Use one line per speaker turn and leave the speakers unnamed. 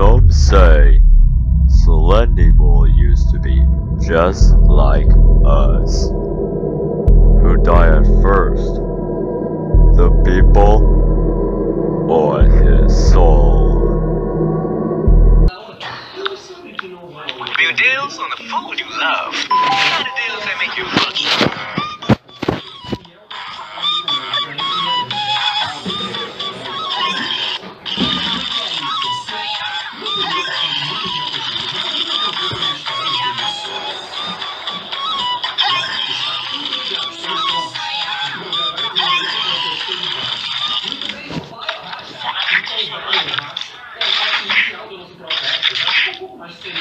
Some say Selenible used to be just like us. Who died first? The people or his soul?
Review deals on the food you love. mas tem.